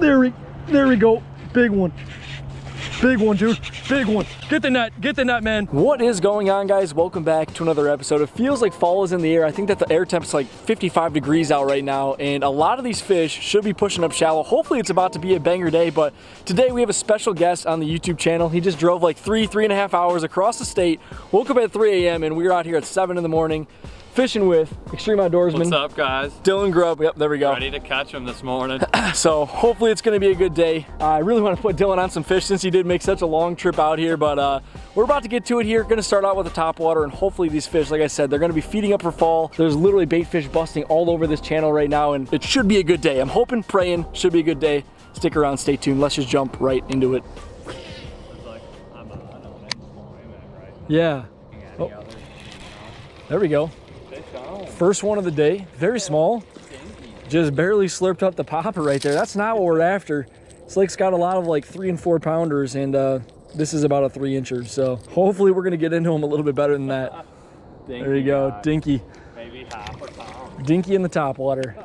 There we, there we go. Big one. Big one, dude. Big one. Get the net. Get the net, man. What is going on, guys? Welcome back to another episode. It feels like fall is in the air. I think that the air temp's like 55 degrees out right now, and a lot of these fish should be pushing up shallow. Hopefully, it's about to be a banger day, but today we have a special guest on the YouTube channel. He just drove like three, three and a half hours across the state, woke up at 3 a.m., and we were out here at 7 in the morning fishing with Extreme Outdoorsman. What's up, guys? Dylan Grubb. Yep, there we go. Ready to catch him this morning. so hopefully it's going to be a good day. Uh, I really want to put Dylan on some fish since he did make such a long trip out here, but uh, we're about to get to it here. Going to start out with the top water, and hopefully these fish, like I said, they're going to be feeding up for fall. There's literally bait fish busting all over this channel right now, and it should be a good day. I'm hoping, praying, should be a good day. Stick around, stay tuned. Let's just jump right into it. Yeah. Oh. There we go. First one of the day, very small. Just barely slurped up the popper right there. That's not what we're after. This lake's got a lot of like three and four pounders and uh, this is about a three incher. So hopefully we're gonna get into them a little bit better than that. there you go, dinky. Maybe half a pound. Dinky in the top water.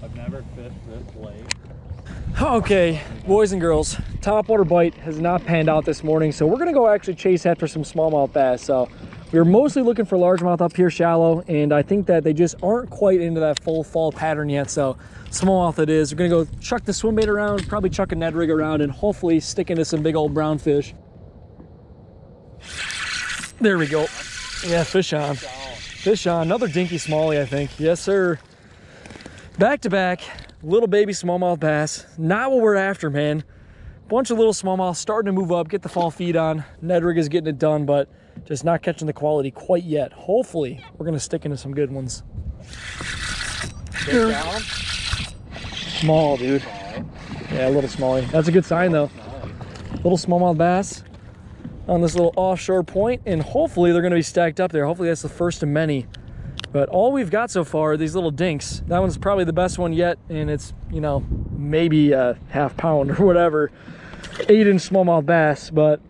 I've never fished this lake. Okay, boys and girls, top water bite has not panned out this morning, so we're gonna go actually chase after some smallmouth bass. So we were mostly looking for largemouth up here shallow, and I think that they just aren't quite into that full fall pattern yet. So smallmouth it is. We're gonna go chuck the swim bait around, probably chuck a Ned rig around, and hopefully stick into some big old brown fish. There we go. Yeah, fish on. Fish on. Another dinky smallie, I think. Yes, sir. Back to back, little baby smallmouth bass. Not what we're after, man. Bunch of little smallmouth starting to move up, get the fall feed on. Ned rig is getting it done, but just not catching the quality quite yet. Hopefully, we're gonna stick into some good ones. Small, dude. Yeah, a little smallie. That's a good sign, though. Little smallmouth bass on this little offshore point, and hopefully they're gonna be stacked up there. Hopefully that's the first of many. But all we've got so far are these little dinks. That one's probably the best one yet, and it's, you know, maybe a half pound or whatever. Eight inch smallmouth bass, but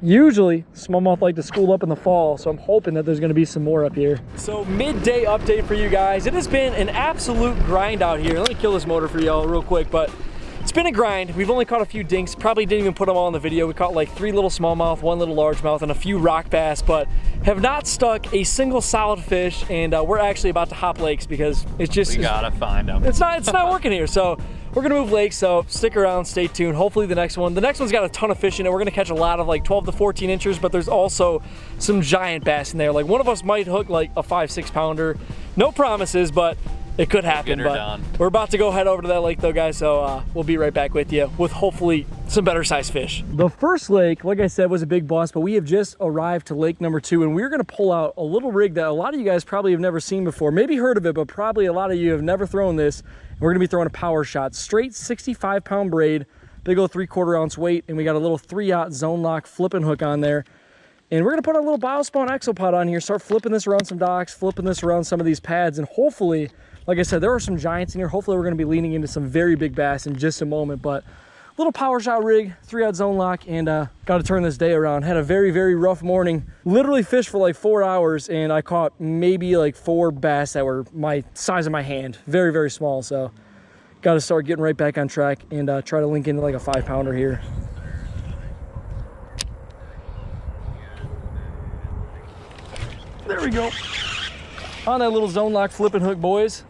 usually smallmouth like to school up in the fall so i'm hoping that there's going to be some more up here. So midday update for you guys. It has been an absolute grind out here. Let me kill this motor for y'all real quick but it's been a grind. We've only caught a few dinks. Probably didn't even put them all in the video. We caught like three little smallmouth one little largemouth and a few rock bass but have not stuck a single solid fish and uh, we're actually about to hop lakes because it's just we gotta find them it's not it's not working here. So we're gonna move lakes, so stick around, stay tuned. Hopefully the next one, the next one's got a ton of fish in it. We're gonna catch a lot of like 12 to 14 inches, but there's also some giant bass in there. Like one of us might hook like a five, six pounder. No promises, but it could happen. But done. we're about to go head over to that lake though, guys. So uh, we'll be right back with you with hopefully some better sized fish. The first lake, like I said, was a big bust, but we have just arrived to lake number two and we're gonna pull out a little rig that a lot of you guys probably have never seen before, maybe heard of it, but probably a lot of you have never thrown this. We're gonna be throwing a power shot, straight 65 pound braid, big old three quarter ounce weight, and we got a little three aught ZoneLoc flipping hook on there. And we're gonna put a little Biospawn Exopod on here, start flipping this around some docks, flipping this around some of these pads, and hopefully, like I said, there are some giants in here. Hopefully we're gonna be leaning into some very big bass in just a moment, but little power shot rig, three aught ZoneLoc, and uh, got to turn this day around. Had a very, very rough morning. Literally fished for like four hours, and I caught maybe like four bass that were my size of my hand. Very, very small, so got to start getting right back on track and uh, try to link into like a five pounder here. There we go. On that little ZoneLoc flipping hook, boys.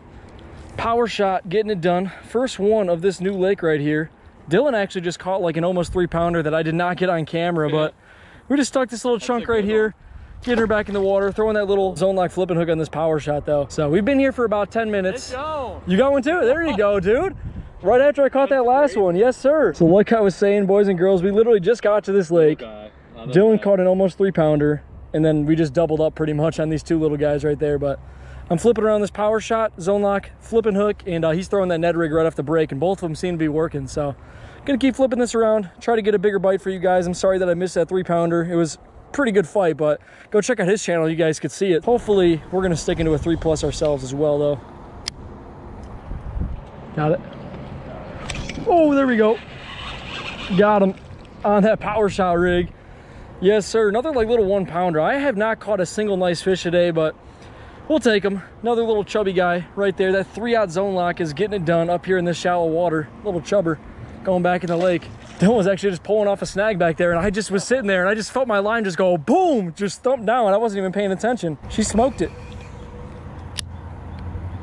Power shot, getting it done. First one of this new lake right here. Dylan actually just caught like an almost three pounder that I did not get on camera, but we just stuck this little chunk right here, getting her back in the water, throwing that little ZoneLoc flipping hook on this power shot though. So we've been here for about 10 minutes. Go. You got one too? There you go, dude. Right after I caught that last one. Yes, sir. So like I was saying, boys and girls, we literally just got to this lake. Dylan caught an almost three pounder and then we just doubled up pretty much on these two little guys right there. But I'm flipping around this power shot, ZoneLoc, flipping hook, and uh, he's throwing that Ned rig right off the break, and both of them seem to be working. So gonna keep flipping this around, try to get a bigger bite for you guys. I'm sorry that I missed that three pounder. It was pretty good fight, but go check out his channel. You guys could see it. Hopefully we're gonna stick into a three plus ourselves as well though. Got it. Oh, there we go. Got him on that power shot rig. Yes, sir. Another like little one pounder. I have not caught a single nice fish today, but We'll take him. Another little chubby guy right there. That three aught zone lock is getting it done up here in this shallow water. Little chubber going back in the lake. Dylan was actually just pulling off a snag back there and I just was sitting there and I just felt my line just go boom, just thump down. and I wasn't even paying attention. She smoked it.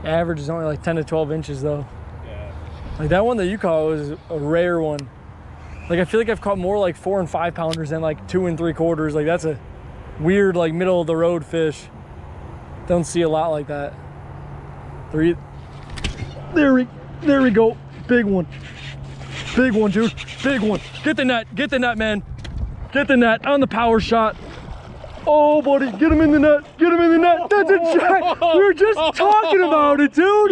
Average is only like 10 to 12 inches though. Yeah. Like that one that you caught was a rare one. Like I feel like I've caught more like four and five pounders than like two and three quarters. Like that's a weird like middle of the road fish. Don't see a lot like that. Three. There we, there we go. Big one. Big one, dude. Big one. Get the net. Get the net, man. Get the net on the power shot. Oh, buddy, get him in the net. Get him in the net. That's a giant. We were just talking about it, dude.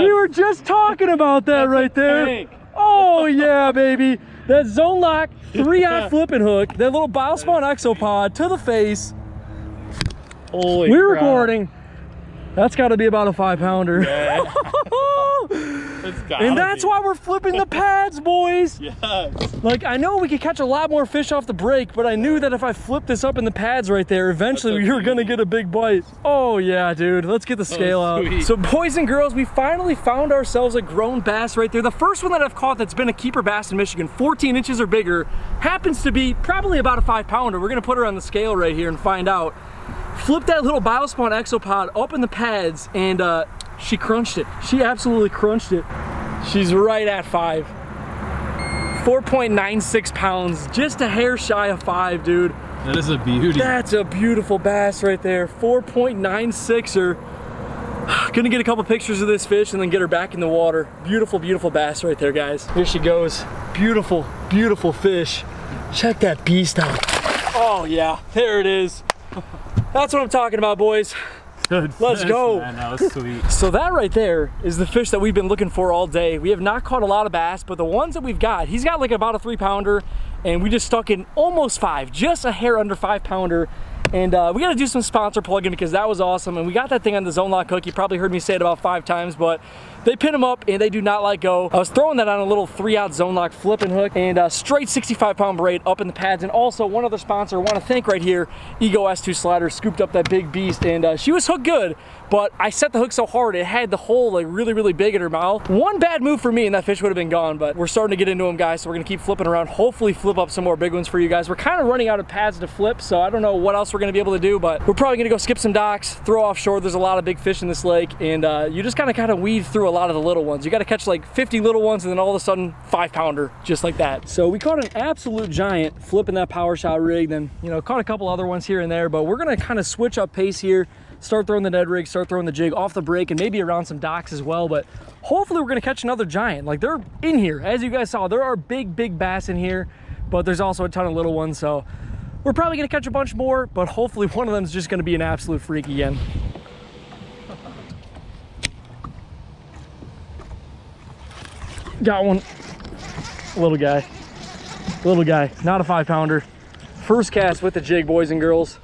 We were just talking about that right there. tank. Oh yeah, baby. That ZoneLoc, three aught flipping hook, that little Biospawn exopod to the face. Holy We're crap. recording. That's got to be about a five pounder. Yeah. And that's be. why we're flipping the pads, boys. Yes. Like I know we could catch a lot more fish off the break, but I knew that if I flipped this up in the pads right there, eventually we were gonna get a big bite. Oh yeah, dude. Let's get the scale out. So boys and girls, we finally found ourselves a grown bass right there. The first one that I've caught that's been a keeper bass in Michigan, 14 inches or bigger, happens to be probably about a five pounder. We're gonna put her on the scale right here and find out. Flip that little Biospawn exopod up in the pads and uh, she crunched it. She absolutely crunched it. She's right at five. 4.96 pounds, just a hair shy of five, dude. That is a beauty. That's a beautiful bass right there. 4.96er. Gonna get a couple pictures of this fish and then get her back in the water. Beautiful, beautiful bass right there, guys. Here she goes. Beautiful, beautiful fish. Check that beast out. Oh yeah, there it is. That's what I'm talking about, boys. Good Let's fish, go. Man, that was sweet. So that right there is the fish that we've been looking for all day. We have not caught a lot of bass, but the ones that we've got, he's got like about a three pounder and we just stuck in almost five, just a hair under five pounder. And uh, we gotta do some sponsor plugging because that was awesome. And we got that thing on the ZoneLoc hook. You probably heard me say it about five times, but they pin them up and they do not let go. I was throwing that on a little three aught Zone Lock flipping hook and uh, straight 65 pound braid up in the pads. And also one other sponsor I wanna thank right here, Ego S2 Slider scooped up that big beast and uh, she was hooked good, but I set the hook so hard it had the hole like really, really big in her mouth. One bad move for me and that fish would have been gone, but we're starting to get into them guys, so we're gonna keep flipping around, hopefully flip up some more big ones for you guys. We're kind of running out of pads to flip, so I don't know what else we're gonna be able to do, but we're probably gonna go skip some docks, throw offshore. There's a lot of big fish in this lake, and uh, you just kind of kind of weed through a lot of the little ones. You gotta catch like 50 little ones and then all of a sudden five pounder, just like that. So we caught an absolute giant flipping that power shot rig, then, you know, caught a couple other ones here and there, but we're gonna kind of switch up pace here start throwing the Ned rig, start throwing the jig off the break and maybe around some docks as well. But hopefully we're gonna catch another giant. Like they're in here, as you guys saw, there are big, big bass in here, but there's also a ton of little ones. So we're probably gonna catch a bunch more, but hopefully one of them is just gonna be an absolute freak again. Got one, little guy, little guy, not a five pounder. First cast with the jig, boys and girls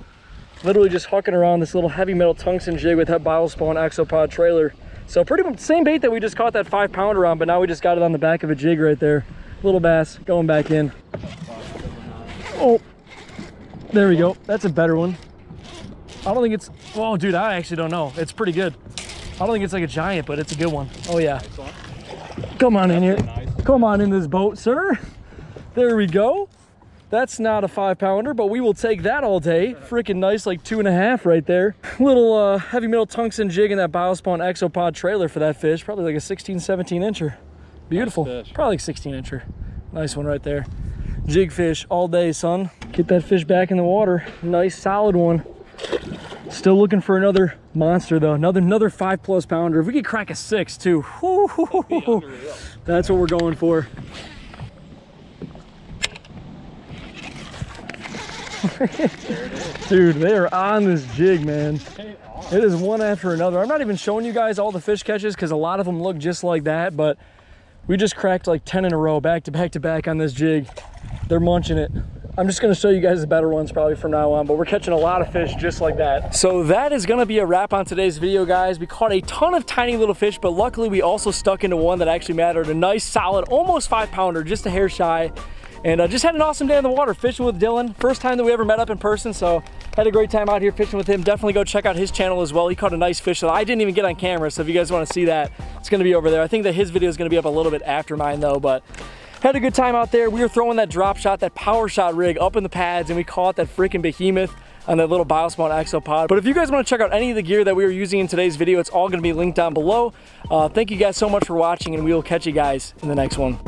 literally just hucking around this little heavy metal tungsten jig with that biospawn exopod trailer. So pretty much same bait that we just caught that five pounder on, but now we just got it on the back of a jig right there. Little bass going back in. Oh, there we go. That's a better one. I don't think it's, oh dude, I actually don't know. It's pretty good. I don't think it's like a giant, but it's a good one. Oh yeah. Come on in here. Come on in this boat, sir. There we go. That's not a five pounder, but we will take that all day. Freaking nice, like two and a half right there. Little uh, heavy metal tungsten jig in that Biospawn Exopod trailer for that fish. Probably like a 16, 17 incher. Beautiful. Nice. Probably like 16 incher. Nice one right there. Jig fish all day, son. Get that fish back in the water. Nice solid one. Still looking for another monster though. Another another five plus pounder. If we could crack a six too. That's what we're going for. Dude, they are on this jig, man. It is one after another. I'm not even showing you guys all the fish catches because a lot of them look just like that, but we just cracked like 10 in a row, back to back to back on this jig. They're munching it. I'm just gonna show you guys the better ones probably from now on, but we're catching a lot of fish just like that. So that is gonna be a wrap on today's video, guys. We caught a ton of tiny little fish, but luckily we also stuck into one that actually mattered. A nice, solid, almost five pounder, just a hair shy. And uh, just had an awesome day in the water fishing with Dylan. First time that we ever met up in person, so had a great time out here fishing with him. Definitely go check out his channel as well. He caught a nice fish that I didn't even get on camera, so if you guys want to see that, it's going to be over there. I think that his video is going to be up a little bit after mine though, but had a good time out there. We were throwing that drop shot, that power shot rig up in the pads, and we caught that freaking behemoth on that little Biospawn Exopod. But if you guys want to check out any of the gear that we were using in today's video, it's all going to be linked down below. Uh, thank you guys so much for watching, and we will catch you guys in the next one.